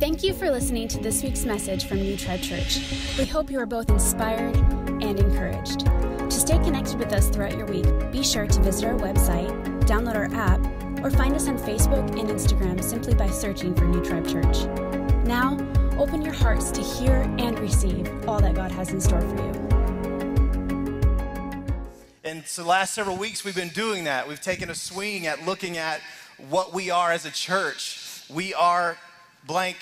Thank you for listening to this week's message from New Tribe Church. We hope you are both inspired and encouraged. To stay connected with us throughout your week, be sure to visit our website, download our app, or find us on Facebook and Instagram simply by searching for New Tribe Church. Now, open your hearts to hear and receive all that God has in store for you. And so, the last several weeks, we've been doing that. We've taken a swing at looking at what we are as a church. We are blank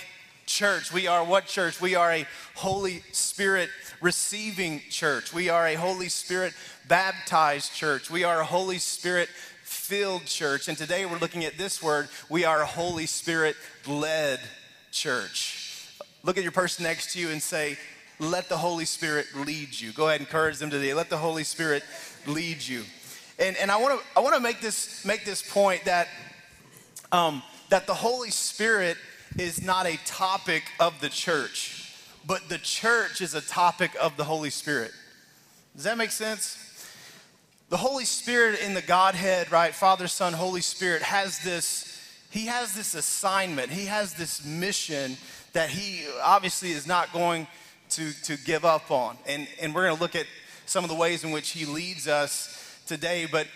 church. We are what church? We are a Holy Spirit receiving church. We are a Holy Spirit baptized church. We are a Holy Spirit filled church. And today we're looking at this word. We are a Holy Spirit led church. Look at your person next to you and say, let the Holy Spirit lead you. Go ahead and encourage them today. Let the Holy Spirit lead you. And, and I want to I want to make this make this point that um, that the Holy Spirit is not a topic of the church, but the church is a topic of the Holy Spirit. Does that make sense? The Holy Spirit in the Godhead, right? Father, Son, Holy Spirit has this, he has this assignment, he has this mission that he obviously is not going to, to give up on. And, and we're going to look at some of the ways in which he leads us today. But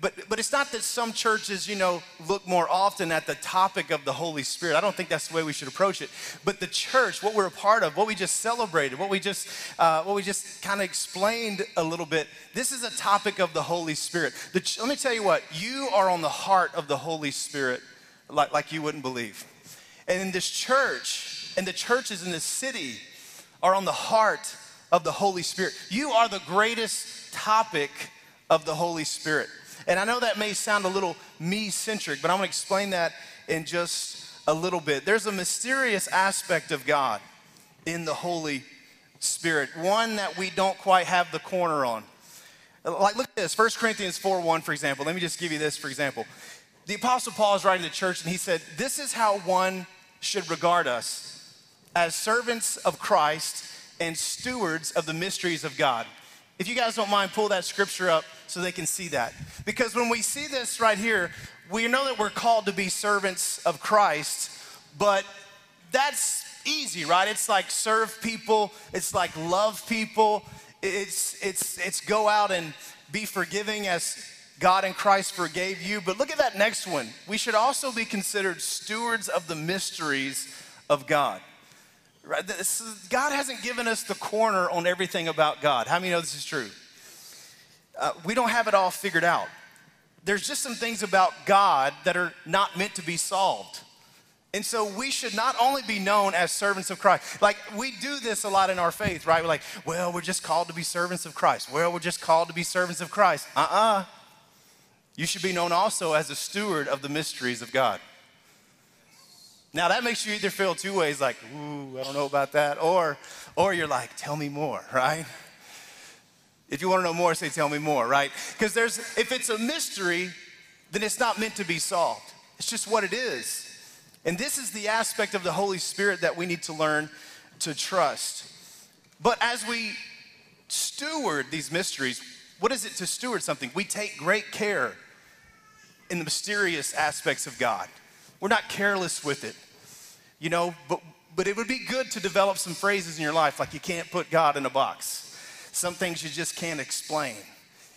but, but it's not that some churches, you know, look more often at the topic of the Holy Spirit. I don't think that's the way we should approach it. But the church, what we're a part of, what we just celebrated, what we just, uh, what we just kind of explained a little bit, this is a topic of the Holy Spirit. The, let me tell you what, you are on the heart of the Holy Spirit like, like you wouldn't believe. And in this church, and the churches in this city are on the heart of the Holy Spirit. You are the greatest topic of the Holy Spirit. And I know that may sound a little me centric, but I'm gonna explain that in just a little bit. There's a mysterious aspect of God in the Holy Spirit, one that we don't quite have the corner on. Like, look at this 1 Corinthians 4 1, for example. Let me just give you this, for example. The Apostle Paul is writing to the church, and he said, This is how one should regard us as servants of Christ and stewards of the mysteries of God. If you guys don't mind, pull that scripture up so they can see that. Because when we see this right here, we know that we're called to be servants of Christ, but that's easy, right? It's like serve people, it's like love people, it's it's it's go out and be forgiving as God and Christ forgave you. But look at that next one. We should also be considered stewards of the mysteries of God. Right? God hasn't given us the corner on everything about God. How many know this is true? uh, we don't have it all figured out. There's just some things about God that are not meant to be solved. And so we should not only be known as servants of Christ. Like we do this a lot in our faith, right? We're like, well, we're just called to be servants of Christ. Well, we're just called to be servants of Christ. Uh uh uh You should be known also as a steward of the mysteries of God. Now that makes you either feel two ways, like, ooh, I don't know about that, or, or you're like, tell me more, right? If you want to know more, say, tell me more, right? Because there's, if it's a mystery, then it's not meant to be solved. It's just what it is. And this is the aspect of the Holy Spirit that we need to learn to trust. But as we steward these mysteries, what is it to steward something? We take great care in the mysterious aspects of God. We're not careless with it, you know, but, but it would be good to develop some phrases in your life like you can't put God in a box some things you just can't explain.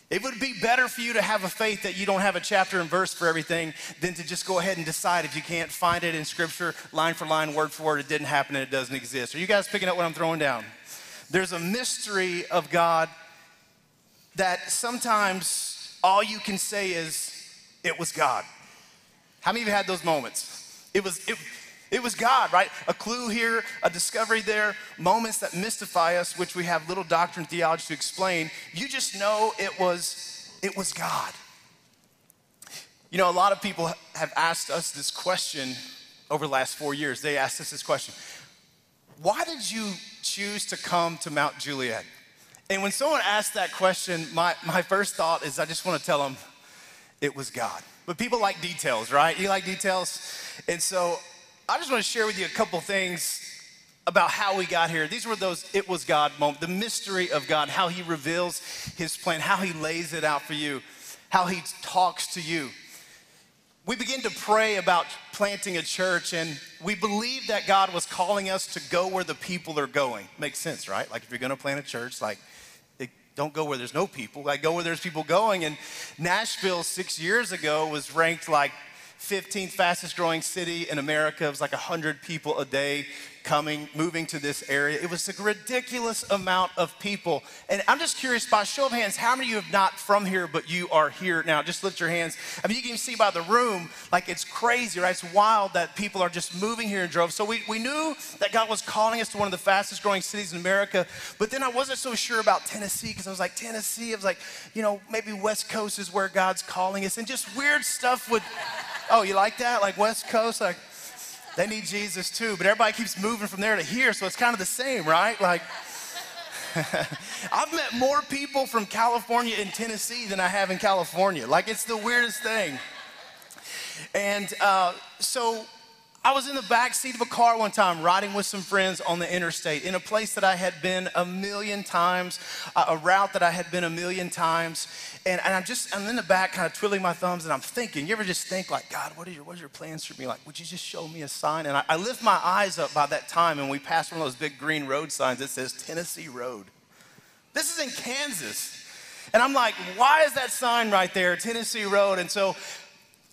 It would be better for you to have a faith that you don't have a chapter and verse for everything than to just go ahead and decide if you can't find it in scripture, line for line, word for word, it didn't happen and it doesn't exist. Are you guys picking up what I'm throwing down? There's a mystery of God that sometimes all you can say is, it was God. How many of you had those moments? It was, it, it was God, right? A clue here, a discovery there, moments that mystify us, which we have little doctrine theology to explain. You just know it was, it was God. You know, a lot of people have asked us this question over the last four years. They asked us this question Why did you choose to come to Mount Juliet? And when someone asks that question, my, my first thought is I just want to tell them it was God. But people like details, right? You like details? And so I just want to share with you a couple things about how we got here. These were those it was God moments, the mystery of God, how He reveals His plan, how He lays it out for you, how He talks to you. we begin to pray about planting a church, and we believe that God was calling us to go where the people are going. Makes sense, right? Like if you're gonna plant a church, like don't go where there's no people, like go where there's people going. And Nashville six years ago was ranked like 15th fastest growing city in America. It was like 100 people a day coming, moving to this area. It was a ridiculous amount of people. And I'm just curious, by show of hands, how many of you have not from here, but you are here now? Just lift your hands. I mean, you can see by the room, like it's crazy, right? It's wild that people are just moving here in droves. So we, we knew that God was calling us to one of the fastest growing cities in America. But then I wasn't so sure about Tennessee because I was like, Tennessee, I was like, you know, maybe West Coast is where God's calling us. And just weird stuff would, oh, you like that? Like West Coast? Like, they need Jesus too, but everybody keeps moving from there to here, so it's kind of the same, right? Like, I've met more people from California and Tennessee than I have in California. Like, it's the weirdest thing. And uh, so I was in the back seat of a car one time riding with some friends on the interstate in a place that I had been a million times, uh, a route that I had been a million times. And, and I'm just, I'm in the back kind of twiddling my thumbs and I'm thinking, you ever just think like, God, what are your, what are your plans for me? Like, would you just show me a sign? And I, I lift my eyes up by that time and we pass one of those big green road signs that says Tennessee Road. This is in Kansas. And I'm like, why is that sign right there, Tennessee Road? And so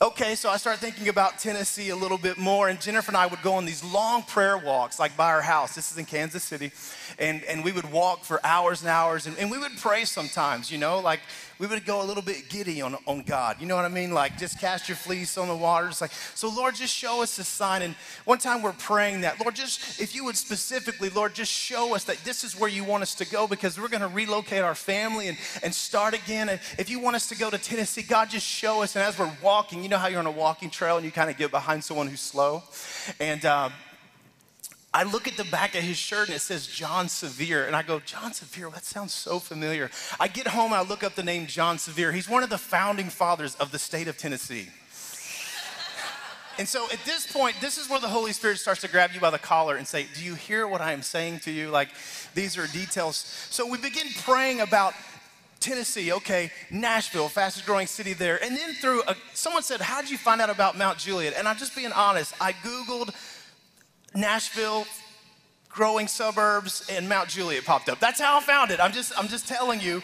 Okay, so I started thinking about Tennessee a little bit more, and Jennifer and I would go on these long prayer walks, like by our house. This is in Kansas City. And, and we would walk for hours and hours, and, and we would pray sometimes, you know, like we would go a little bit giddy on, on God. You know what I mean? Like just cast your fleece on the waters. Like, so Lord, just show us a sign. And one time we're praying that, Lord, just if you would specifically, Lord, just show us that this is where you want us to go because we're going to relocate our family and, and start again. And if you want us to go to Tennessee, God, just show us. And as we're walking, you know how you're on a walking trail and you kind of get behind someone who's slow? And, um, I look at the back of his shirt and it says John Sevier. And I go, John Sevier, that sounds so familiar. I get home I look up the name John Sevier. He's one of the founding fathers of the state of Tennessee. and so at this point, this is where the Holy Spirit starts to grab you by the collar and say, Do you hear what I am saying to you? Like, these are details. So we begin praying about Tennessee, okay, Nashville, fastest growing city there. And then through, a, someone said, How did you find out about Mount Juliet? And I'm just being honest, I Googled Nashville, growing suburbs, and Mount Juliet popped up. That's how I found it. I'm just, I'm just telling you.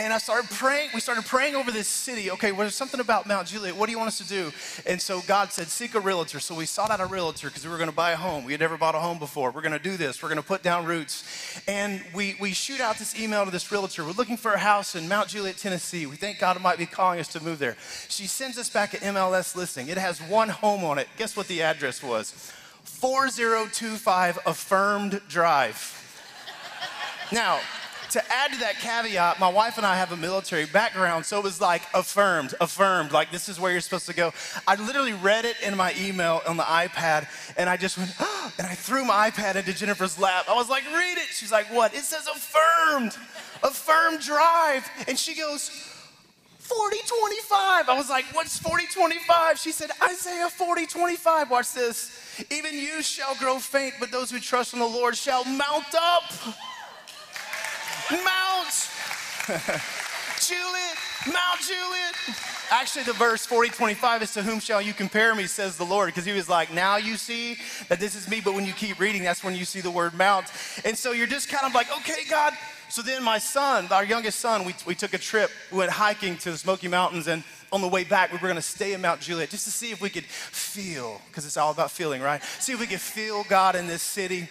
And I started praying, we started praying over this city. Okay, well, there's something about Mount Juliet. What do you want us to do? And so God said, seek a realtor. So we sought out a realtor because we were going to buy a home. We had never bought a home before. We're going to do this. We're going to put down roots. And we, we shoot out this email to this realtor. We're looking for a house in Mount Juliet, Tennessee. We think God might be calling us to move there. She sends us back an MLS listing. It has one home on it. Guess what the address was? 4025 Affirmed Drive. now, to add to that caveat, my wife and I have a military background, so it was like affirmed, affirmed, like this is where you're supposed to go. I literally read it in my email on the iPad, and I just went, oh, and I threw my iPad into Jennifer's lap. I was like, read it. She's like, what? It says affirmed, affirmed drive. And she goes, 4025. I was like, what's 4025? She said, Isaiah 4025. Watch this. Even you shall grow faint, but those who trust in the Lord shall mount up. Mount. Juliet, Mount Juliet. Actually, the verse 4025 is to whom shall you compare me, says the Lord, because he was like, now you see that this is me, but when you keep reading, that's when you see the word mount. And so you're just kind of like, okay, God. So then my son, our youngest son, we, we took a trip, we went hiking to the Smoky Mountains, and on the way back, we were going to stay in Mount Juliet just to see if we could feel, because it's all about feeling, right? See if we could feel God in this city.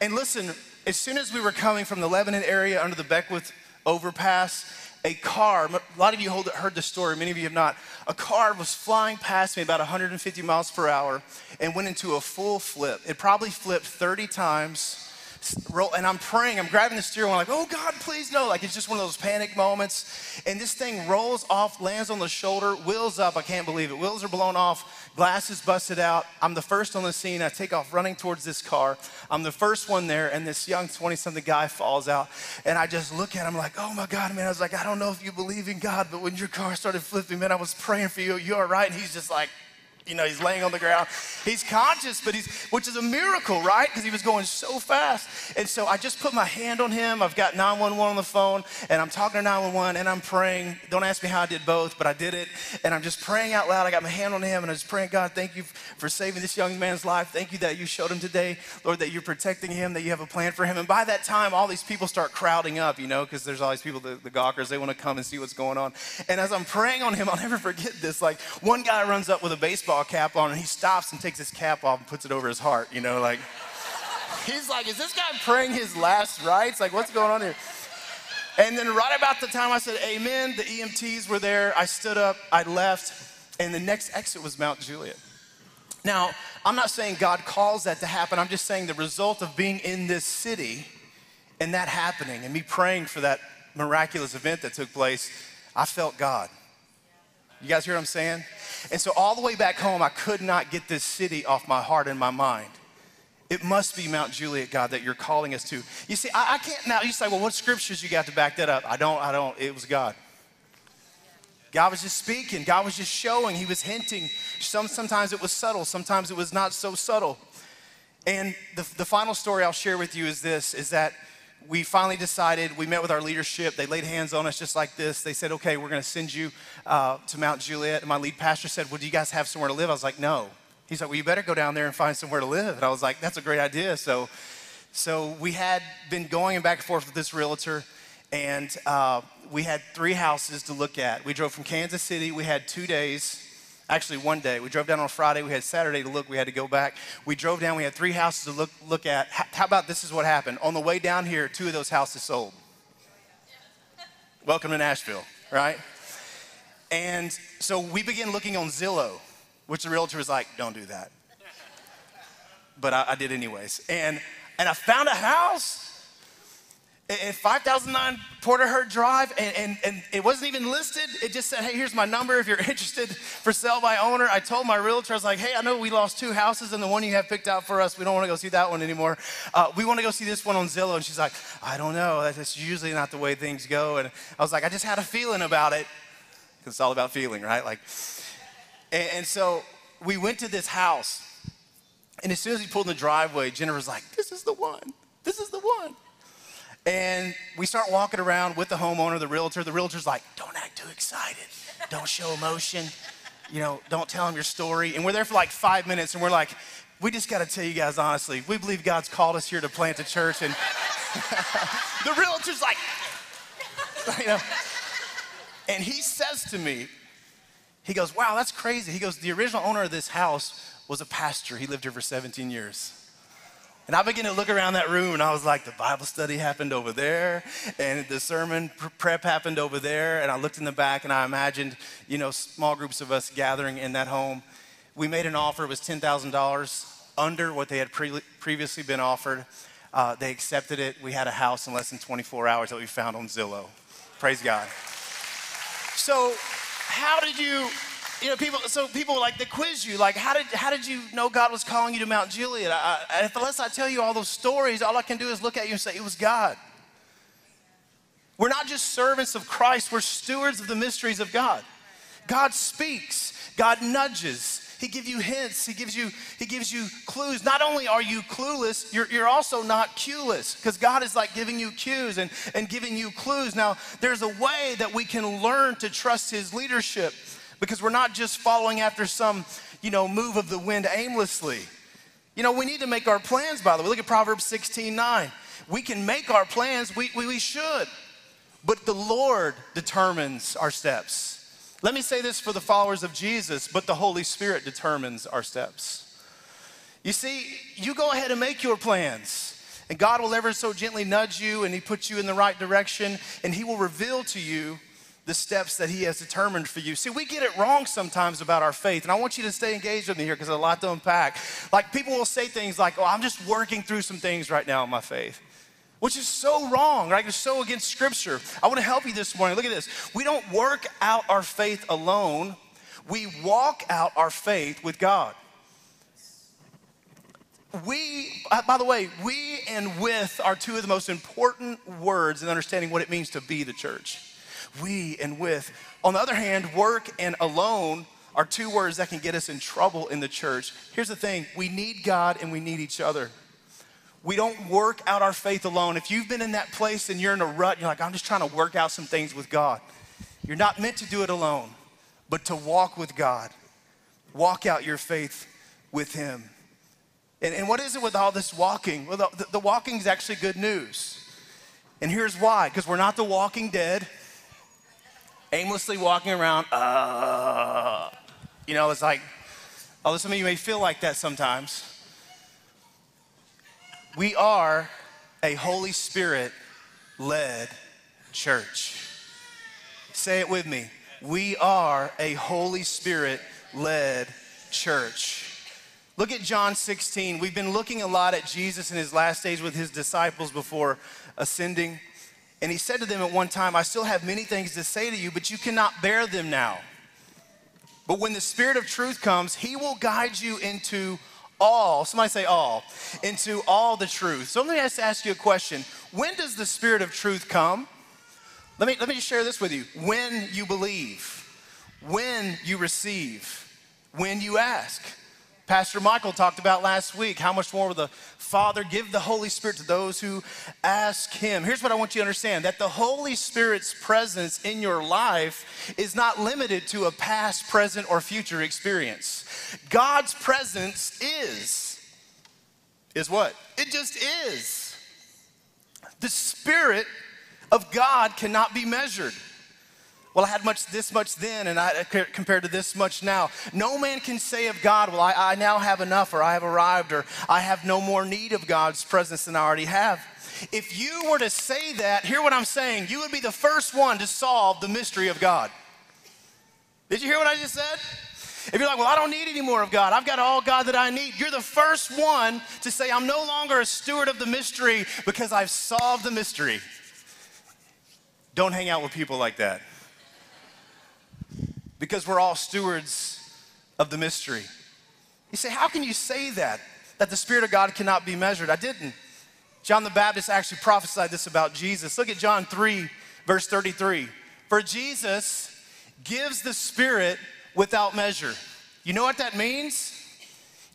And listen, as soon as we were coming from the Lebanon area under the Beckwith overpass, a car, a lot of you heard the story, many of you have not. A car was flying past me about 150 miles per hour and went into a full flip. It probably flipped 30 times and I'm praying, I'm grabbing the steering wheel, like, oh God, please no. Like it's just one of those panic moments. And this thing rolls off, lands on the shoulder, wheels up. I can't believe it. Wheels are blown off, glasses busted out. I'm the first on the scene. I take off running towards this car. I'm the first one there, and this young 20 something guy falls out. And I just look at him like, oh my God, man. I was like, I don't know if you believe in God, but when your car started flipping, man, I was praying for you. You're all right? And he's just like, you know, he's laying on the ground. He's conscious, but he's, which is a miracle, right? Because he was going so fast. And so I just put my hand on him. I've got 911 on the phone, and I'm talking to 911, and I'm praying. Don't ask me how I did both, but I did it. And I'm just praying out loud. I got my hand on him, and I was praying, God, thank you for saving this young man's life. Thank you that you showed him today, Lord, that you're protecting him, that you have a plan for him. And by that time, all these people start crowding up, you know, because there's all these people, the, the gawkers, they want to come and see what's going on. And as I'm praying on him, I'll never forget this. Like, one guy runs up with a baseball cap on, and he stops and takes his cap off and puts it over his heart, you know, like, he's like, is this guy praying his last rites? Like, what's going on here? And then right about the time I said amen, the EMTs were there. I stood up, I left, and the next exit was Mount Juliet. Now, I'm not saying God calls that to happen. I'm just saying the result of being in this city and that happening and me praying for that miraculous event that took place, I felt God. You guys hear what I'm saying? And so, all the way back home, I could not get this city off my heart and my mind. It must be Mount Juliet, God, that you're calling us to. You see, I, I can't now. You say, well, what scriptures you got to back that up? I don't, I don't. It was God. God was just speaking. God was just showing. He was hinting. Some, sometimes it was subtle. Sometimes it was not so subtle. And the, the final story I'll share with you is this, is that we finally decided, we met with our leadership. They laid hands on us just like this. They said, okay, we're going to send you uh, to Mount Juliet. And my lead pastor said, well, do you guys have somewhere to live? I was like, no. He's like, well, you better go down there and find somewhere to live. And I was like, that's a great idea. So, so we had been going back and forth with this realtor, and uh, we had three houses to look at. We drove from Kansas City. We had two days actually one day. We drove down on a Friday. We had Saturday to look. We had to go back. We drove down. We had three houses to look, look at. How about this is what happened? On the way down here, two of those houses sold. Welcome to Nashville, right? And so we began looking on Zillow, which the realtor was like, don't do that. But I, I did anyways. And, and I found a house and 5009 Porter Hurt Drive, and, and, and it wasn't even listed. It just said, hey, here's my number if you're interested for sale by owner. I told my realtor, I was like, hey, I know we lost two houses, and the one you have picked out for us, we don't want to go see that one anymore. Uh, we want to go see this one on Zillow. And she's like, I don't know. That's usually not the way things go. And I was like, I just had a feeling about it, because it's all about feeling, right? Like, and, and so we went to this house, and as soon as we pulled in the driveway, Jennifer was like, this is the one. This is the one. And we start walking around with the homeowner, the realtor. The realtor's like, don't act too excited. Don't show emotion. You know, don't tell him your story. And we're there for like five minutes and we're like, we just got to tell you guys honestly, we believe God's called us here to plant a church. And the realtor's like, you know, and he says to me, he goes, wow, that's crazy. He goes, the original owner of this house was a pastor. He lived here for 17 years. And I began to look around that room and I was like, the Bible study happened over there and the sermon prep happened over there. And I looked in the back and I imagined, you know, small groups of us gathering in that home. We made an offer, it was $10,000 under what they had pre- previously been offered. Uh, they accepted it. We had a house in less than 24 hours that we found on Zillow. Praise God. So, how did you you know, people, so people like, they quiz you, like, how did, how did you know God was calling you to Mount Juliet? I, I, if, unless I tell you all those stories, all I can do is look at you and say, it was God. We're not just servants of Christ, we're stewards of the mysteries of God. God speaks, God nudges, he gives you hints. He gives you, he gives you clues. Not only are you clueless, you're, you're also not cueless because God is like giving you cues and, and giving you clues. Now, there's a way that we can learn to trust his leadership because we're not just following after some, you know, move of the wind aimlessly. You know, we need to make our plans, by the way. Look at Proverbs 16 9. We can make our plans, we, we, we should, but the Lord determines our steps. Let me say this for the followers of Jesus, but the Holy Spirit determines our steps. You see, you go ahead and make your plans. And God will ever so gently nudge you and He puts you in the right direction and He will reveal to you the steps that He has determined for you. See, we get it wrong sometimes about our faith, and I want you to stay engaged with me here because there's a lot to unpack. Like, people will say things like, Oh, I'm just working through some things right now in my faith. Which is so wrong, right? It's so against scripture. I want to help you this morning. Look at this. We don't work out our faith alone, we walk out our faith with God. We, uh, by the way, we and with are two of the most important words in understanding what it means to be the church we and with. On the other hand, work and alone are two words that can get us in trouble in the church. Here's the thing we need God and we need each other. We don't work out our faith alone. If you've been in that place and you're in a rut, you're like, I'm just trying to work out some things with God. You're not meant to do it alone, but to walk with God, walk out your faith with Him. And, and what is it with all this walking? Well, the, the walking is actually good news. And here's why because we're not the walking dead, aimlessly walking around, uh, you know, it's like, although some of you may feel like that sometimes. We are a Holy Spirit led church. Say it with me. We are a Holy Spirit led church. Look at John 16. We've been looking a lot at Jesus in his last days with his disciples before ascending. And he said to them at one time, I still have many things to say to you, but you cannot bear them now. But when the Spirit of truth comes, he will guide you into all, somebody say all, into all the truth. So let me just ask you a question. When does the Spirit of truth come? Let me, let me share this with you. When you believe, when you receive, when you ask. Pastor Michael talked about last week how much more will the Father give the Holy Spirit to those who ask Him. Here's what I want you to understand that the Holy Spirit's presence in your life is not limited to a past, present, or future experience. God's presence is. Is what? It just is. The Spirit of God cannot be measured. Well, I had much this much then, and I uh, compared to this much now. No man can say of God, Well, I, I now have enough, or I have arrived, or I have no more need of God's presence than I already have. If you were to say that, hear what I'm saying, you would be the first one to solve the mystery of God. Did you hear what I just said? If you're like, well, I don't need any more of God, I've got all God that I need, you're the first one to say, I'm no longer a steward of the mystery because I've solved the mystery. Don't hang out with people like that because we're all stewards of the mystery. You say, How can you say that? That the Spirit of God cannot be measured? I didn't. John the Baptist actually prophesied this about Jesus. Look at John 3, verse 33. For Jesus gives the Spirit without measure. You know what that means?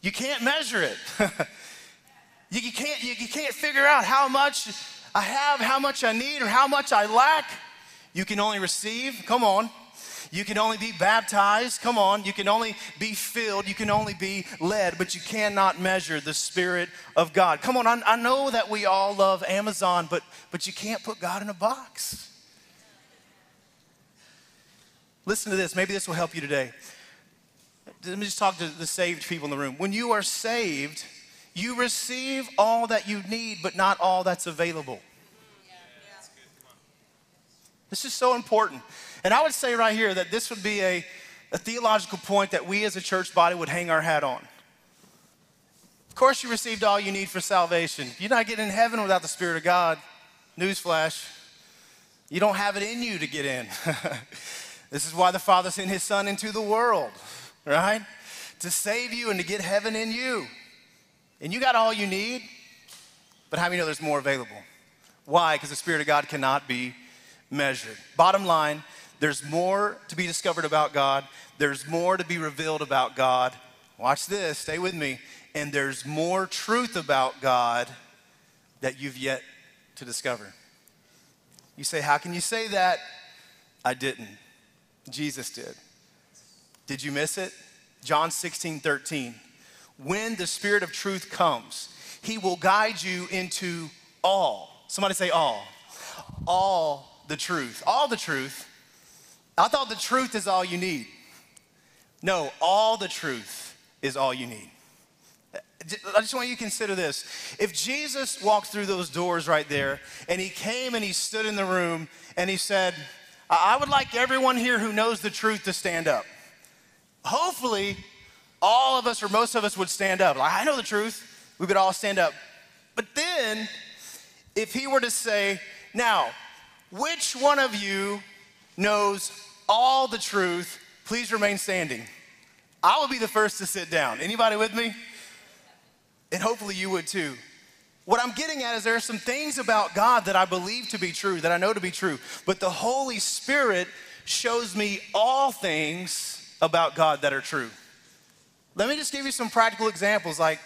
You can't measure it. you, you, can't, you, you can't figure out how much I have, how much I need, or how much I lack. You can only receive. Come on. You can only be baptized. Come on. You can only be filled. You can only be led, but you cannot measure the Spirit of God. Come on. I, I know that we all love Amazon, but, but you can't put God in a box. Listen to this. Maybe this will help you today. Let me just talk to the saved people in the room. When you are saved, you receive all that you need, but not all that's available. This is so important. And I would say right here that this would be a, a theological point that we as a church body would hang our hat on. Of course, you received all you need for salvation. You're not getting in heaven without the Spirit of God. Newsflash. You don't have it in you to get in. this is why the Father sent His Son into the world, right? To save you and to get heaven in you. And you got all you need, but how many know there's more available? Why? Because the Spirit of God cannot be measured. Bottom line, there's more to be discovered about God. There's more to be revealed about God. Watch this, stay with me. And there's more truth about God that you've yet to discover. You say, How can you say that? I didn't. Jesus did. Did you miss it? John 16, 13. When the Spirit of truth comes, he will guide you into all. Somebody say all. All the truth. All the truth I thought the truth is all you need. No, all the truth is all you need. I just want you to consider this. If Jesus walked through those doors right there and he came and he stood in the room and he said, I would like everyone here who knows the truth to stand up. Hopefully, all of us or most of us would stand up. Like, I know the truth. We would all stand up. But then, if he were to say, Now, which one of you knows all the truth, please remain standing. I will be the first to sit down. Anybody with me? And hopefully you would too. What I'm getting at is there are some things about God that I believe to be true, that I know to be true, but the Holy Spirit shows me all things about God that are true. Let me just give you some practical examples like,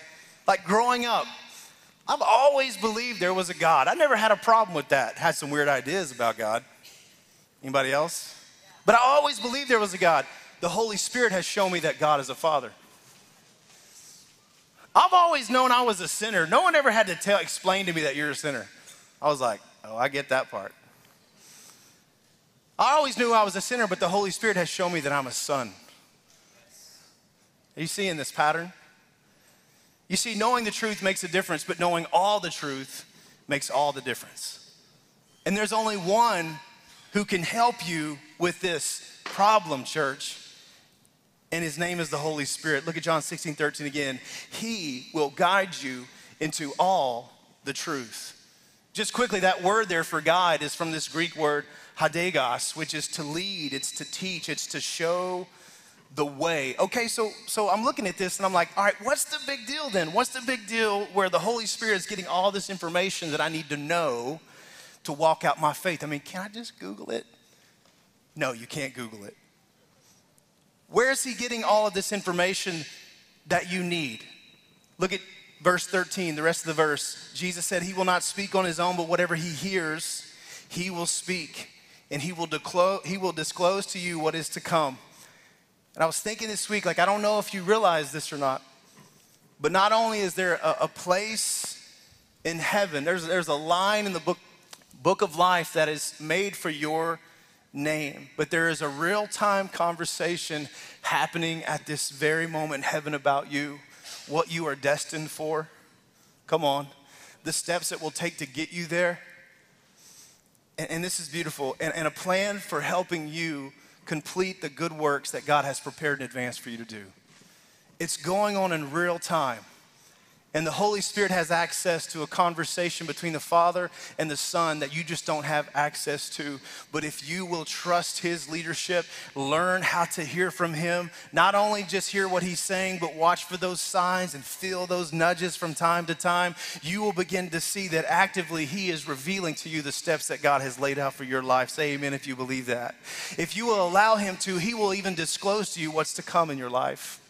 like growing up. I've always believed there was a God. I never had a problem with that. Had some weird ideas about God. Anybody else? But I always believed there was a God. The Holy Spirit has shown me that God is a Father. I've always known I was a sinner. No one ever had to tell, explain to me that you're a sinner. I was like, oh, I get that part. I always knew I was a sinner, but the Holy Spirit has shown me that I'm a son. Are you seeing this pattern? You see, knowing the truth makes a difference, but knowing all the truth makes all the difference. And there's only one who can help you with this problem, church. And his name is the Holy Spirit. Look at John 16, 13 again. He will guide you into all the truth. Just quickly, that word there for guide is from this Greek word hagios, which is to lead, it's to teach, it's to show the way. Okay, so so I'm looking at this and I'm like, all right, what's the big deal then? What's the big deal where the Holy Spirit is getting all this information that I need to know to walk out my faith? I mean, can I just Google it? No, you can't Google it. Where is he getting all of this information that you need? Look at verse 13, the rest of the verse. Jesus said, He will not speak on his own, but whatever he hears, he will speak, and he will, disclose, he will disclose to you what is to come. And I was thinking this week, like, I don't know if you realize this or not, but not only is there a, a place in heaven, there's, there's a line in the book, book of life that is made for your name, but there is a real time conversation happening at this very moment in heaven about you, what you are destined for. Come on. The steps it will take to get you there. And, and this is beautiful, and, and a plan for helping you complete the good works that God has prepared in advance for you to do. It's going on in real time. And the Holy Spirit has access to a conversation between the Father and the Son that you just don't have access to. But if you will trust His leadership, learn how to hear from Him, not only just hear what He's saying, but watch for those signs and feel those nudges from time to time, you will begin to see that actively He is revealing to you the steps that God has laid out for your life. Say amen if you believe that. If you will allow Him to, He will even disclose to you what's to come in your life.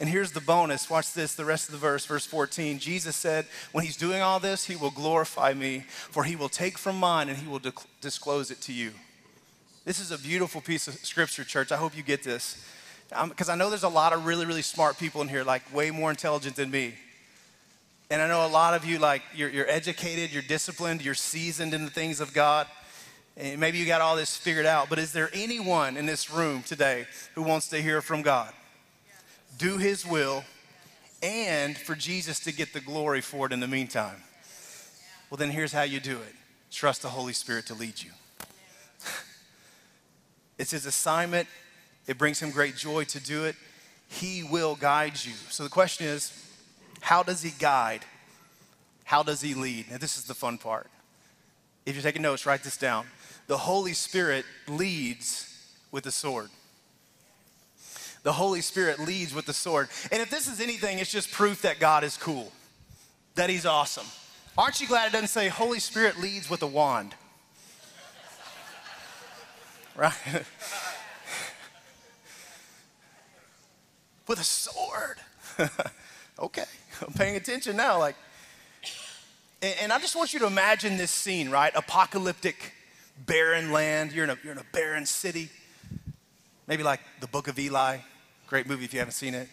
And here's the bonus. Watch this, the rest of the verse, verse 14. Jesus said, When he's doing all this, he will glorify me, for he will take from mine and he will disclose it to you. This is a beautiful piece of scripture, church. I hope you get this. Because um, I know there's a lot of really, really smart people in here, like way more intelligent than me. And I know a lot of you, like, you're, you're educated, you're disciplined, you're seasoned in the things of God. And maybe you got all this figured out. But is there anyone in this room today who wants to hear from God? Do his will, and for Jesus to get the glory for it in the meantime. Well, then here's how you do it trust the Holy Spirit to lead you. it's his assignment, it brings him great joy to do it. He will guide you. So the question is how does he guide? How does he lead? Now, this is the fun part. If you're taking notes, write this down. The Holy Spirit leads with a sword the Holy Spirit leads with the sword. And if this is anything, it's just proof that God is cool, that He's awesome. Aren't you glad it doesn't say Holy Spirit leads with a wand? Right? with a sword. okay, I'm paying attention now. Like, and, and, I just want you to imagine this scene, right? Apocalyptic, barren land. You're in a, you're in a barren city. Maybe like the book of Eli. Great movie if you haven't seen it.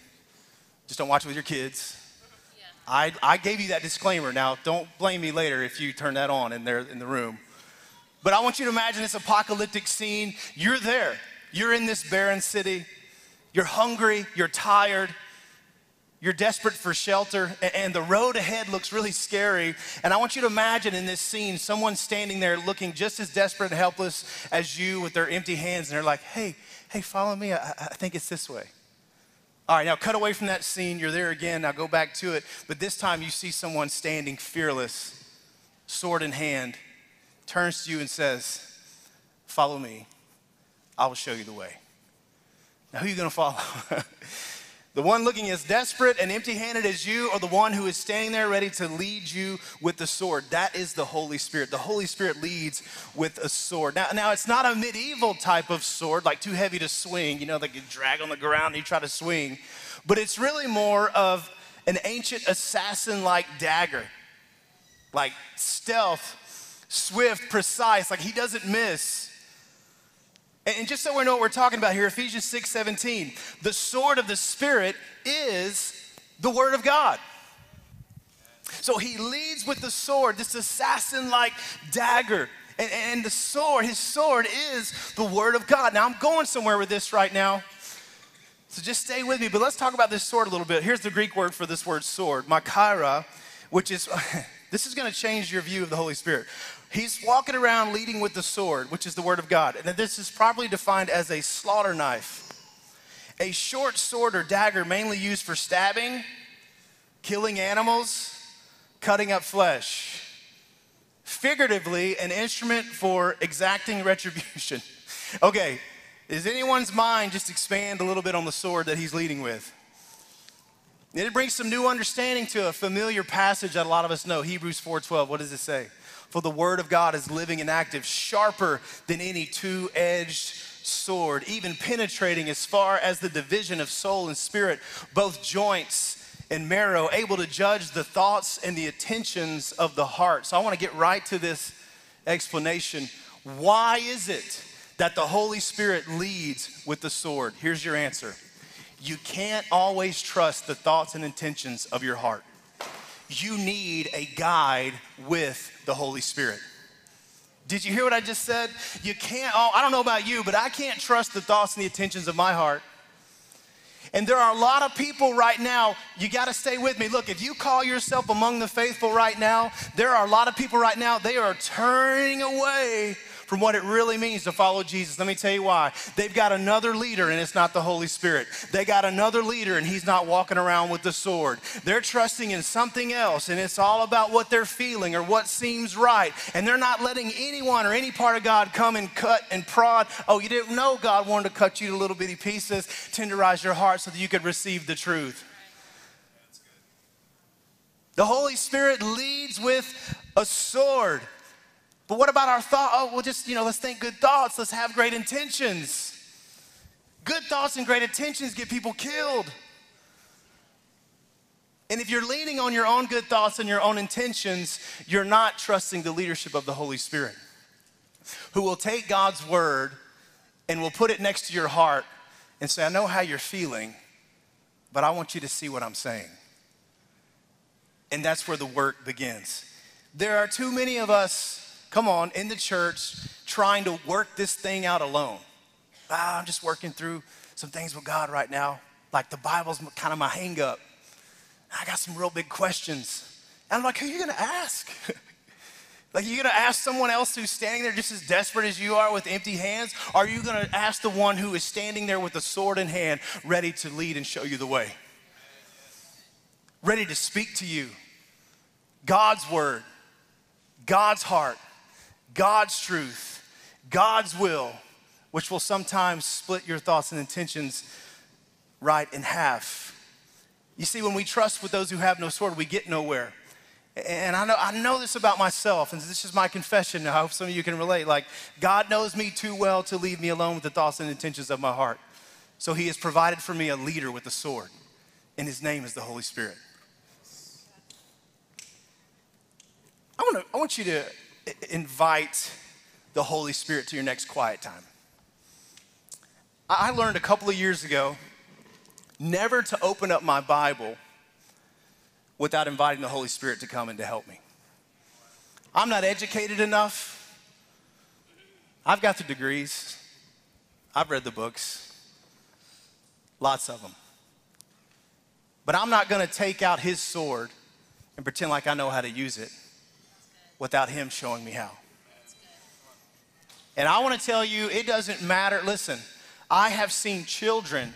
Just don't watch it with your kids. I, I gave you that disclaimer. Now, don't blame me later if you turn that on in there in the room. But I want you to imagine this apocalyptic scene. You're there. You're in this barren city. You're hungry. You're tired. You're desperate for shelter, and the road ahead looks really scary. And I want you to imagine in this scene someone standing there looking just as desperate and helpless as you with their empty hands, and they're like, hey, hey, follow me. I, I think it's this way. All right, now cut away from that scene. You're there again. Now go back to it. But this time you see someone standing fearless, sword in hand, turns to you and says, Follow me. I will show you the way. Now, who are you going to follow? The one looking as desperate and empty handed as you, or the one who is standing there ready to lead you with the sword. That is the Holy Spirit. The Holy Spirit leads with a sword. Now, now it's not a medieval type of sword, like too heavy to swing, you know, like you drag on the ground and you try to swing, but it's really more of an ancient assassin like dagger, like stealth, swift, precise, like he doesn't miss. And just so we know what we're talking about here, Ephesians 6 17, the sword of the Spirit is the Word of God. So he leads with the sword, this assassin like dagger. And, and, the sword, his sword is the Word of God. Now I'm going somewhere with this right now. So just stay with me, but let's talk about this sword a little bit. Here's the Greek word for this word sword, machaira, which is, this is gonna change your view of the Holy Spirit. He's walking around leading with the sword, which is the word of God. And this is probably defined as a slaughter knife. A short sword or dagger mainly used for stabbing, killing animals, cutting up flesh. Figuratively, an instrument for exacting retribution. okay, is anyone's mind just expand a little bit on the sword that he's leading with? And It brings some new understanding to a familiar passage that a lot of us know, Hebrews 4:12. What does it say? For the word of God is living and active, sharper than any two edged sword, even penetrating as far as the division of soul and spirit, both joints and marrow, able to judge the thoughts and the attentions of the heart. So I want to get right to this explanation. Why is it that the Holy Spirit leads with the sword? Here's your answer. You can't always trust the thoughts and intentions of your heart you need a guide with the Holy Spirit. Did you hear what I just said? You can't, oh, I don't know about you, but I can't trust the thoughts and the intentions of my heart. And there are a lot of people right now, you got to stay with me. Look, if you call yourself among the faithful right now, there are a lot of people right now, they are turning away from what it really means to follow Jesus. Let me tell you why. They've got another leader, and it's not the Holy Spirit. They got another leader, and he's not walking around with the sword. They're trusting in something else, and it's all about what they're feeling or what seems right. And they're not letting anyone or any part of God come and cut and prod. Oh, you didn't know God wanted to cut you to little bitty pieces, tenderize your heart so that you could receive the truth. The Holy Spirit leads with a sword. But what about our thought? Oh, well, just, you know, let's think good thoughts. Let's have great intentions. Good thoughts and great intentions get people killed. And if you're leaning on your own good thoughts and your own intentions, you're not trusting the leadership of the Holy Spirit, who will take God's word and will put it next to your heart and say, I know how you're feeling, but I want you to see what I'm saying. And that's where the work begins. There are too many of us come on, in the church trying to work this thing out alone. Ah, I'm just working through some things with God right now. Like the Bible's kind of my hang up. I got some real big questions. And I'm like, who are you gonna ask? like, are you gonna ask someone else who's standing there just as desperate as you are with empty hands? Or are you gonna ask the one who is standing there with a sword in hand, ready to lead and show you the way? Ready to speak to you. God's word, God's heart. God's truth, God's will, which will sometimes split your thoughts and intentions right in half. You see, when we trust with those who have no sword, we get nowhere. And I know, I know this about myself, and this is my confession. I hope some of you can relate. Like, God knows me too well to leave me alone with the thoughts and intentions of my heart. So, He has provided for me a leader with a sword, and His name is the Holy Spirit. I, wanna, I want you to invite the Holy Spirit to your next quiet time. I learned a couple of years ago never to open up my Bible without inviting the Holy Spirit to come and to help me. I'm not educated enough. I've got the degrees. I've read the books, lots of them. But I'm not going to take out his sword and pretend like I know how to use it without Him showing me how. And I want to tell you, it doesn't matter. Listen, I have seen children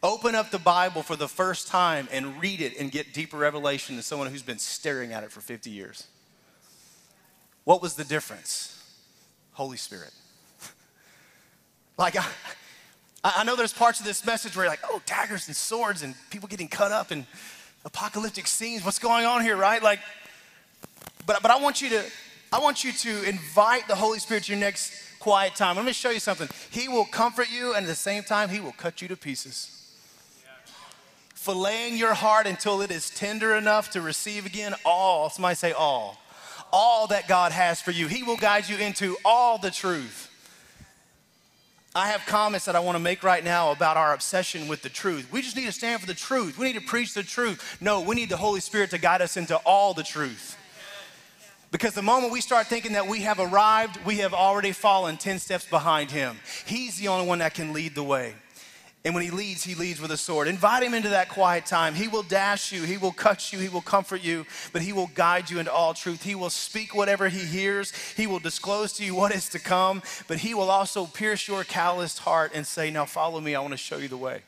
open up the Bible for the first time and read it and get deeper revelation than someone who's been staring at it for 50 years. What was the difference? Holy Spirit. like, I, I, know there's parts of this message where you're like, oh, daggers and swords and people getting cut up and apocalyptic scenes. What's going on here, right? Like, but, but I want you to, I want you to invite the Holy Spirit to your next quiet time. Let me show you something. He will comfort you, and at the same time, He will cut you to pieces. Filleting your heart until it is tender enough to receive again all, somebody say all, all that God has for you. He will guide you into all the truth. I have comments that I want to make right now about our obsession with the truth. We just need to stand for the truth. We need to preach the truth. No, we need the Holy Spirit to guide us into all the truth. Because the moment we start thinking that we have arrived, we have already fallen 10 steps behind Him. He's the only one that can lead the way. And when he leads, he leads with a sword. Invite him into that quiet time. He will dash you, he will cut you, he will comfort you, but he will guide you into all truth. He will speak whatever he hears, he will disclose to you what is to come, but he will also pierce your calloused heart and say, Now follow me, I want to show you the way.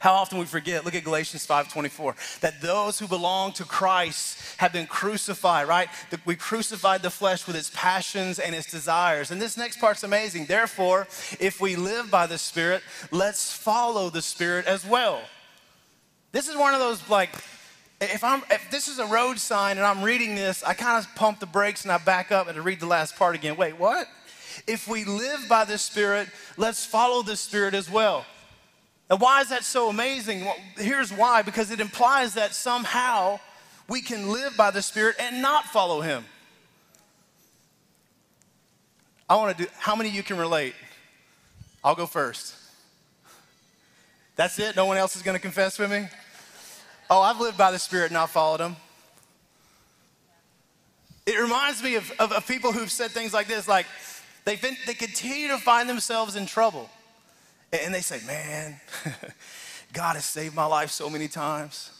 How often we forget, look at Galatians 5:24, that those who belong to Christ have been crucified, right? We crucified the flesh with its passions and its desires. And this next part's amazing. Therefore, if we live by the Spirit, let's follow the Spirit as well. This is one of those like if I'm if this is a road sign and I'm reading this, I kind of pump the brakes and I back up and I read the last part again. Wait, what? If we live by the Spirit, let's follow the Spirit as well. And why is that so amazing? Well, here's why because it implies that somehow we can live by the Spirit and not follow Him. I want to do, how many of you can relate? I'll go first. That's it? No one else is going to confess with me? Oh, I've lived by the Spirit and not followed Him. It reminds me of, of, of people who've said things like this like, they've been, they continue to find themselves in trouble. And they say, Man, God has saved my life so many times.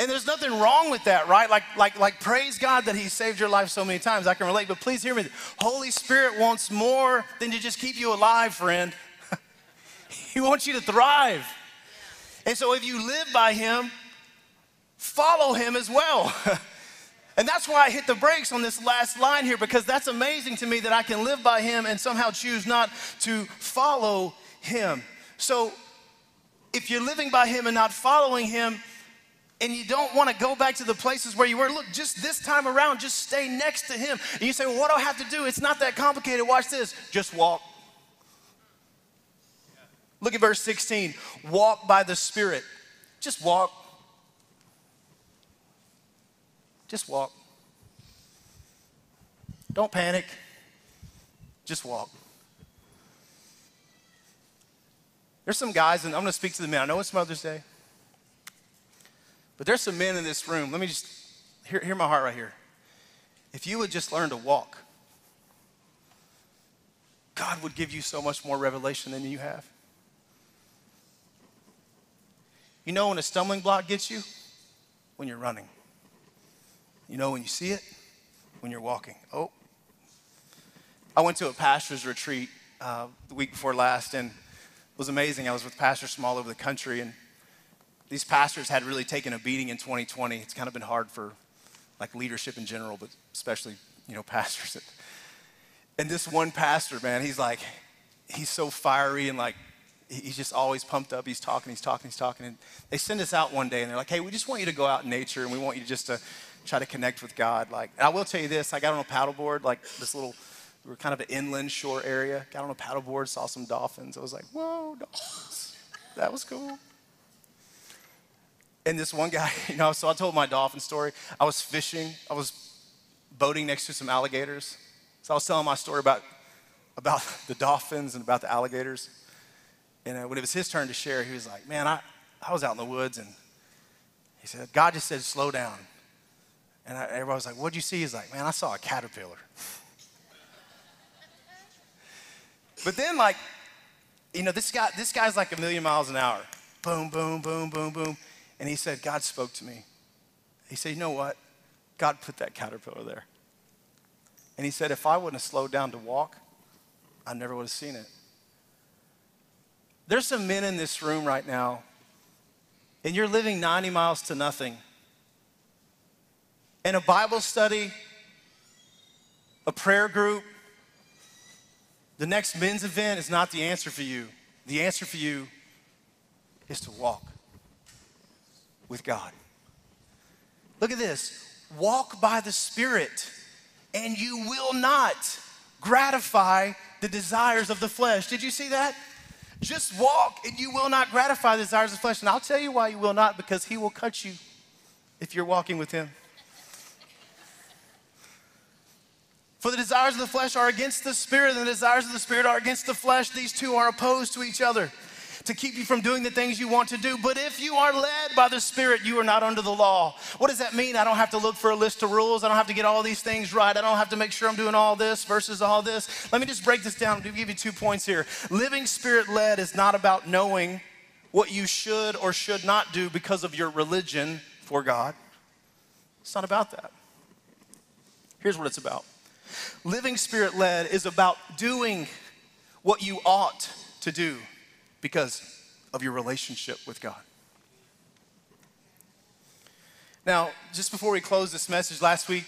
And there's nothing wrong with that, right? Like, like, like, praise God that He saved your life so many times. I can relate, but please hear me. Holy Spirit wants more than to just keep you alive, friend. he wants you to thrive. And so if you live by Him, follow Him as well. and that's why I hit the brakes on this last line here, because that's amazing to me that I can live by Him and somehow choose not to follow him. So if you're living by Him and not following Him, and you don't want to go back to the places where you were, look, just this time around, just stay next to Him. And you say, well, what do I have to do? It's not that complicated. Watch this. Just walk. Look at verse 16. Walk by the Spirit. Just walk. Just walk. Don't panic. Just walk. There's some guys, and I'm to speak to the men. I know it's Mother's Day, but there's some men in this room. Let me just hear, hear my heart right here. If you would just learn to walk, God would give you so much more revelation than you have. You know when a stumbling block gets you? When you're running. You know when you see it? When you're walking. Oh. I went to a pastor's retreat uh, the week before last, and was amazing. I was with pastors from all over the country, and these pastors had really taken a beating in 2020. It's kind of been hard for like leadership in general, but especially, you know, pastors. And this one pastor, man, he's like, he's so fiery and like, he's just always pumped up. He's talking, he's talking, he's talking. And they send us out one day and they're like, hey, we just want you to go out in nature and we want you just to try to connect with God. Like, I will tell you this, I got on a paddleboard, like this little we were kind of an inland shore area. Got on a paddleboard, saw some dolphins. I was like, whoa, dolphins. That was cool. And this one guy, you know, so I told my dolphin story. I was fishing, I was boating next to some alligators. So I was telling my story about, about the dolphins and about the alligators. And uh, when it was his turn to share, he was like, man, I, I was out in the woods and he said, God just said, slow down. And I, everybody was like, what'd you see? He's like, man, I saw a caterpillar. But then, like, you know, this guy, this guy's like a million miles an hour. Boom, boom, boom, boom, boom. And he said, God spoke to me. He said, you know what? God put that caterpillar there. And he said, if I wouldn't have slowed down to walk, I never would have seen it. There's some men in this room right now, and you're living 90 miles to nothing. In a Bible study, a prayer group, the next men's event is not the answer for you. The answer for you is to walk with God. Look at this walk by the Spirit, and you will not gratify the desires of the flesh. Did you see that? Just walk, and you will not gratify the desires of the flesh. And I'll tell you why you will not because He will cut you if you're walking with Him. For the desires of the flesh are against the spirit, and the desires of the spirit are against the flesh. These two are opposed to each other to keep you from doing the things you want to do. But if you are led by the Spirit, you are not under the law. What does that mean? I don't have to look for a list of rules. I don't have to get all these things right. I don't have to make sure I'm doing all this versus all this. Let me just break this down. I'll give you two points here. Living Spirit led is not about knowing what you should or should not do because of your religion for God. It's not about that. Here's what it's about living spirit led is about doing what you ought to do because of your relationship with God. Now, just before we close this message, last week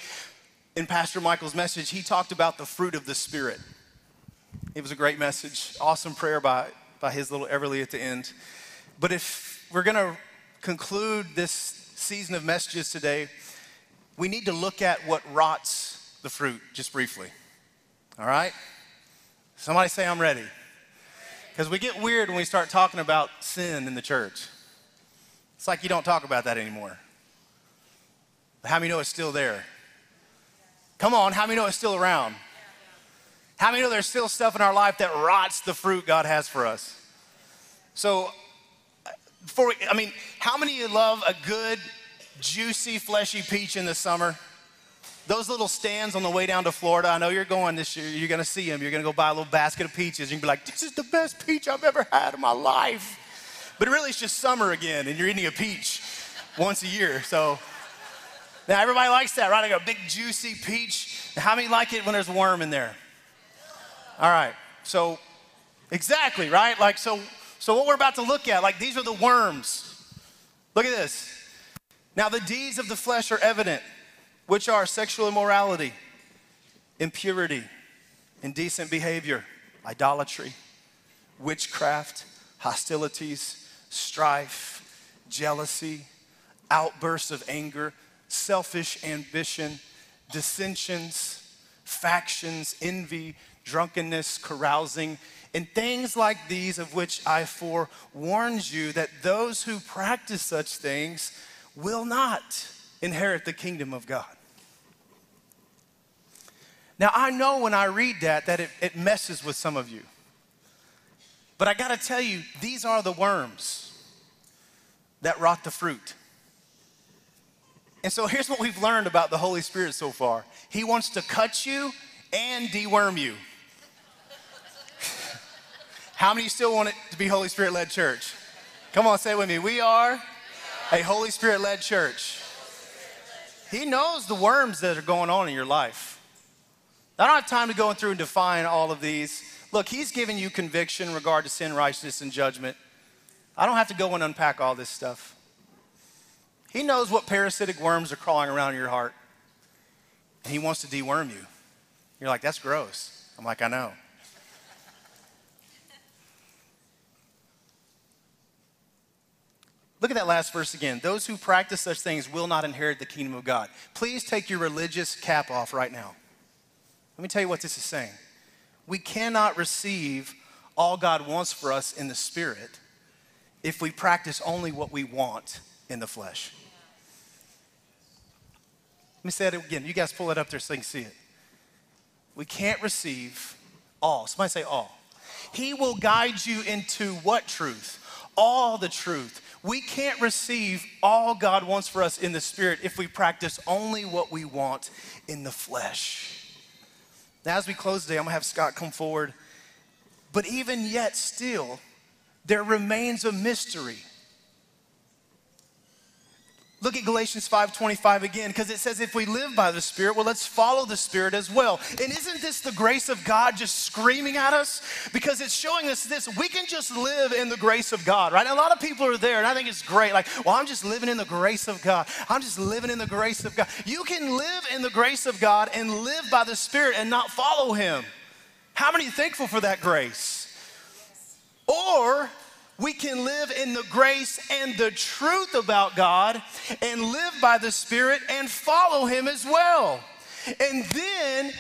in Pastor Michael's message, he talked about the fruit of the Spirit. It was a great message, awesome prayer by, by his little Everly at the end. But if we're going to conclude this season of messages today, we need to look at what rots the fruit just briefly. All right? Somebody say, I'm ready. Because we get weird when we start talking about sin in the church. It's like you don't talk about that anymore. how many know it's still there? Come on, how many know it's still around? How many know there's still stuff in our life that rots the fruit God has for us? So, before we, I mean, how many you love a good, juicy, fleshy peach in the summer? Those little stands on the way down to Florida, I know you're going this year, you're gonna see them. You're gonna go buy a little basket of peaches. And You can be like, this is the best peach I've ever had in my life. But really, it's just summer again, and you're eating a peach once a year. So now everybody likes that, right? I got a big, juicy peach. How many like it when there's a worm in there? All right, so exactly, right? Like, so, so what we're about to look at, like, these are the worms. Look at this. Now, the deeds of the flesh are evident which are sexual immorality, impurity, indecent behavior, idolatry, witchcraft, hostilities, strife, jealousy, outbursts of anger, selfish ambition, dissensions, factions, envy, drunkenness, carousing, and things like these, of which I forewarned you, that those who practice such things will not inherit the kingdom of God. Now, I know when I read that that it, it messes with some of you. But I gotta tell you, these are the worms that rot the fruit. And so here's what we've learned about the Holy Spirit so far He wants to cut you and deworm you. How many still want it to be Holy Spirit led church? Come on, say it with me. We are a Holy Spirit led church. He knows the worms that are going on in your life. I don't have time to go through and define all of these. Look, he's giving you conviction in regard to sin, righteousness, and judgment. I don't have to go and unpack all this stuff. He knows what parasitic worms are crawling around your heart. And he wants to deworm you. You're like, that's gross. I'm like, I know. Look at that last verse again. Those who practice such things will not inherit the kingdom of God. Please take your religious cap off right now. Let me tell you what this is saying. We cannot receive all God wants for us in the spirit if we practice only what we want in the flesh. Let me say it again. You guys pull it up there so you can see it. We can't receive all. Somebody say all. He will guide you into what truth? All the truth. We can't receive all God wants for us in the spirit if we practice only what we want in the flesh. Now, as we close today, I'm gonna have Scott come forward. But even yet, still, there remains a mystery. Look at Galatians 5:25 again because it says if we live by the spirit, well let's follow the spirit as well. And isn't this the grace of God just screaming at us? Because it's showing us this we can just live in the grace of God, right? And a lot of people are there and I think it's great like, well I'm just living in the grace of God. I'm just living in the grace of God. You can live in the grace of God and live by the spirit and not follow him. How many thankful for that grace? Or we can live in the grace and the truth about God and live by the Spirit and follow Him as well. And then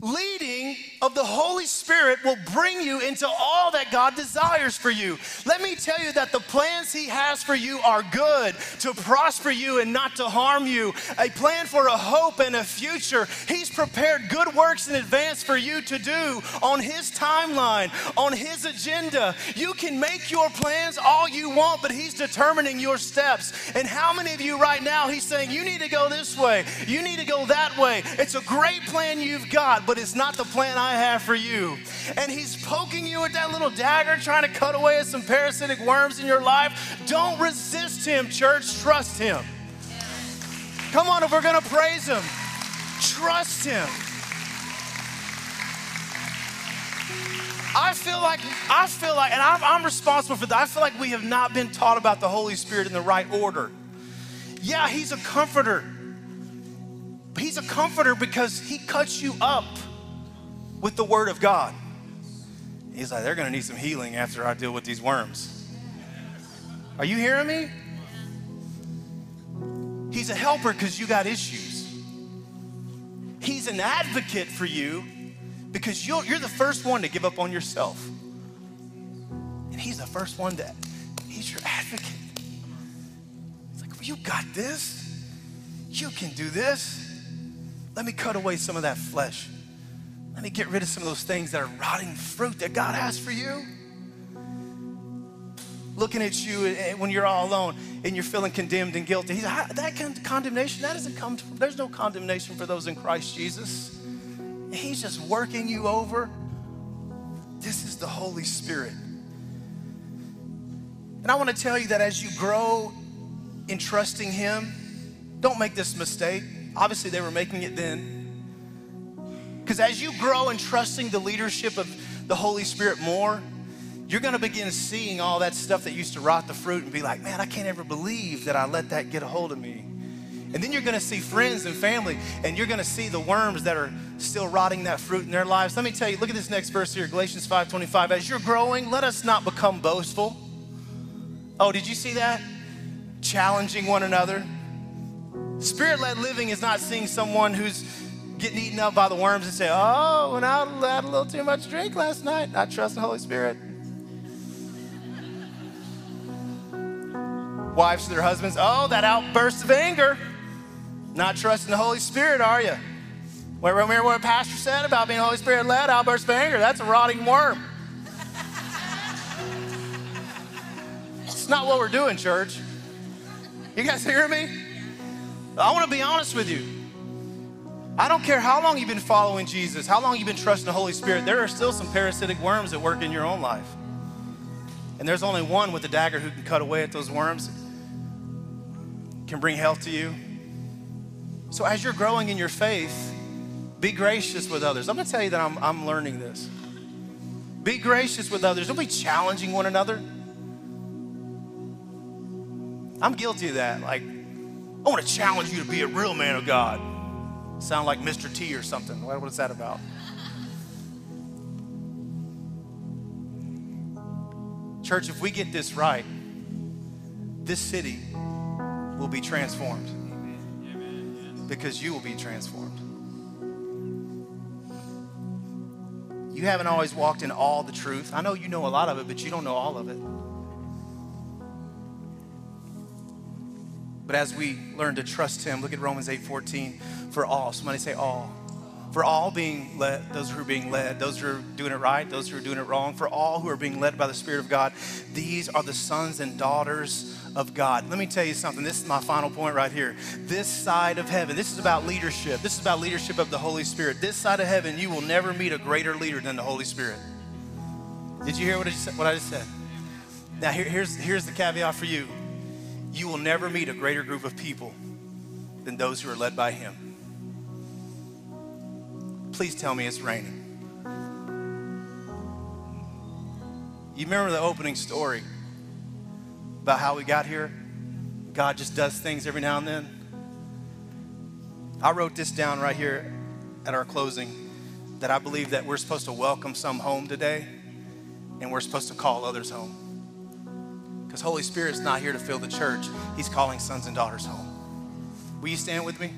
leading of the Holy Spirit will bring you into all that God desires for you. Let me tell you that the plans He has for you are good, to prosper you and not to harm you, a plan for a hope and a future. He's prepared good works in advance for you to do on His timeline, on His agenda. You can make your plans all you want, but He's determining your steps. And how many of you right now, He's saying, You need to go this way, you need to go that way. It's a great plan you've got, but it's not the plan I have for you. And He's poking you with that little dagger, trying to cut away at some parasitic worms in your life. Don't resist Him, church. Trust Him. Come on, if we're going to praise Him, trust Him. I feel like, I feel like, and I'm, I'm, responsible for that. I feel like we have not been taught about the Holy Spirit in the right order. Yeah, He's a comforter. He's a comforter because He cuts you up with the Word of God. He's like, they're going to need some healing after I deal with these worms. Are you hearing me? He's a helper because you got issues. He's an advocate for you because you're, you're the first one to give up on yourself. And he's the first one that, he's your advocate. It's like, well, you got this. You can do this. Let me cut away some of that flesh. Let me get rid of some of those things that are rotting fruit that God has for you. Looking at you eh, eh, when you're all alone and you're feeling condemned and guilty. He's ah, that condemnation, that doesn't come from, there's no condemnation for those in Christ Jesus. He's just working you over. This is the Holy Spirit. And I want to tell you that as you grow in trusting Him, don't make this mistake. Obviously, they were making it then. Because as you grow in trusting the leadership of the Holy Spirit more, you're going to begin seeing all that stuff that used to rot the fruit and be like, man, I can't ever believe that I let that get a hold of me. And then you're going to see friends and family, and you're going to see the worms that are still rotting that fruit in their lives. Let me tell you, look at this next verse here, Galatians 5:25. As you're growing, let us not become boastful. Oh, did you see that? Challenging one another. Spirit-led living is not seeing someone who's getting eaten up by the worms and say, Oh, when I had a little too much drink last night. I trust the Holy Spirit. Wives to their husbands, Oh, that outburst of anger. Not trusting the Holy Spirit, are you? Remember what Pastor said about being Holy Spirit led? Outburst of anger. That's a rotting worm. it's not what we're doing, church. You guys hear me? I want to be honest with you. I don't care how long you've been following Jesus, how long you've been trusting the Holy Spirit, there are still some parasitic worms that work in your own life. And there's only one with a dagger who can cut away at those worms, can bring health to you. So as you're growing in your faith, be gracious with others. I'm gonna tell you that I'm, I'm learning this. Be gracious with others. Don't be challenging one another. I'm guilty of that. Like, I wanna challenge you to be a real man of God. Sound like Mr. T or something. What, is that about? Church, if we get this right, this city will be transformed because you will be transformed. You haven't always walked in all the truth. I know you know a lot of it, but you don't know all of it. But as we learn to trust Him, look at Romans 8:14 For all, somebody say all. For all being led, those who are being led, those who are doing it right, those who are doing it wrong, for all who are being led by the Spirit of God, these are the sons and daughters of God. Let me tell you something. This is my final point right here. This side of heaven, this is about leadership. This is about leadership of the Holy Spirit. This side of heaven, you will never meet a greater leader than the Holy Spirit. Did you hear what I just, said? Now, here, here's, here's the caveat for you you will never meet a greater group of people than those who are led by Him. Please tell me it's raining. You remember the opening story about how we got here? God just does things every now and then. I wrote this down right here at our closing. that I believe that we're supposed to welcome some home today and we're supposed to call others home. Because Holy Spirit's not here to fill the church, He's calling sons and daughters home. Will you stand with me?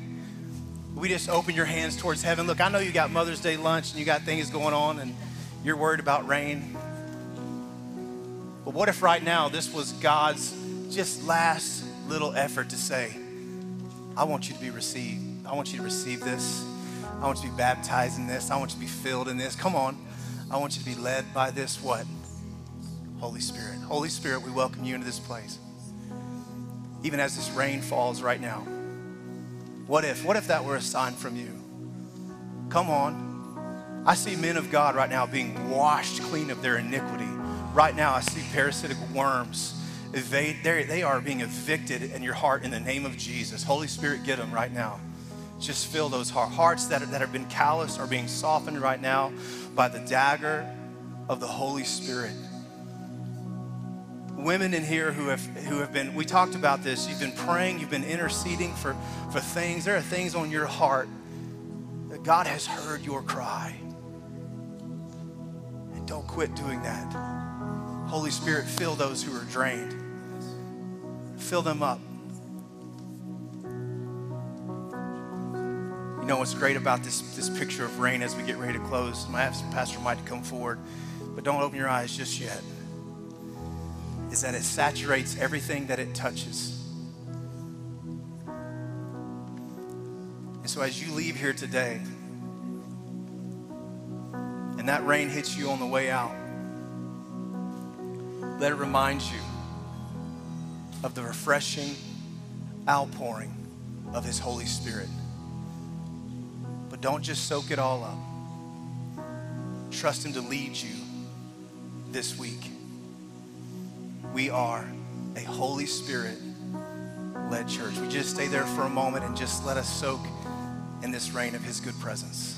We just open your hands towards heaven. Look, I know you got Mother's Day lunch and you got things going on and you're worried about rain. But what if right now this was God's just last little effort to say, I want you to be received. I want you to receive this. I want you to be baptized in this. I want you to be filled in this. Come on. I want you to be led by this what? Holy Spirit. Holy Spirit, we welcome you into this place. Even as this rain falls right now. What if? What if that were a sign from you? Come on. I see men of God right now being washed clean of their iniquity. Right now, I see parasitic worms evade, they are being evicted in your heart in the name of Jesus. Holy Spirit, get them right now. Just fill those hearts that, that have been calloused are being softened right now by the dagger of the Holy Spirit. Women in here who have, who have been, we talked about this, you've been praying, you've been interceding for, for things. There are things on your heart that God has heard your cry. And don't quit doing that. Holy Spirit, fill those who are drained. Fill them up. You know what's great about this, this picture of rain as we get ready to close? I ask Pastor Mike to come forward, but don't open your eyes just yet. Is that it saturates everything that it touches. And so as you leave here today, and that rain hits you on the way out, let it remind you of the refreshing outpouring of His Holy Spirit. But don't just soak it all up. Trust Him to lead you this week. We are a Holy Spirit led church. We just stay there for a moment and just let us soak in this rain of His good presence.